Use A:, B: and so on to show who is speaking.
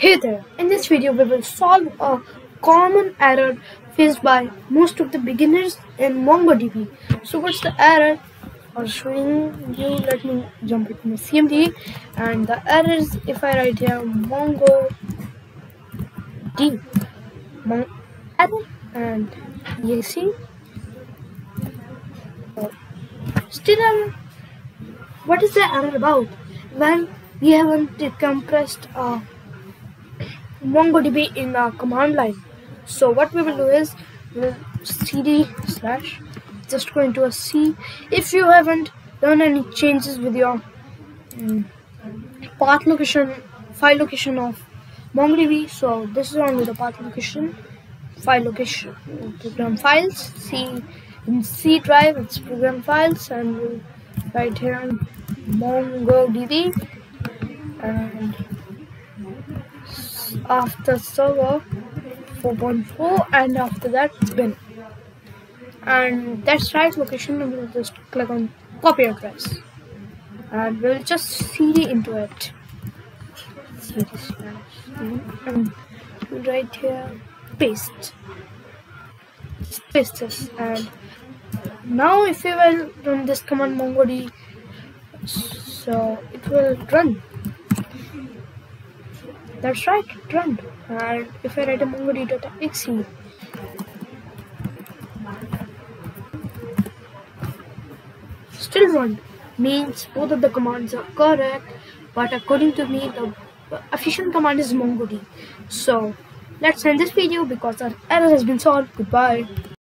A: Hey there, in this video we will solve a common error faced by most of the beginners in MongoDB. So what's the error? I'll showing you, let me jump into my CMD and the error is if I write here MongoDB Mon error and you see still error. What is the error about? Well, we haven't decompressed uh, MongoDB in the command line. So what we will do is we'll cd slash just go into a C. If you haven't done any changes with your um, path location, file location of MongoDB, so this is only the path location, file location, program files. C in C drive it's program files, and we'll write here MongoDB and after server 4.4 and after that bin and that's right location we'll just click on copy address. And we'll just cd into it. And right here paste. Paste this and now if we will run this command mongod so it will run that's right, run. And if I write a mongodb.exe, still run means both of the commands are correct, but according to me, the efficient command is mongod. So let's end this video because our error has been solved. Goodbye.